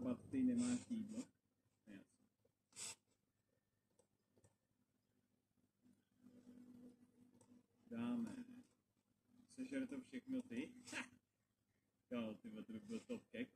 But ty nemáš jídlo? Dáme. Sežere to všechno ty? Jo, ty to byl top kek.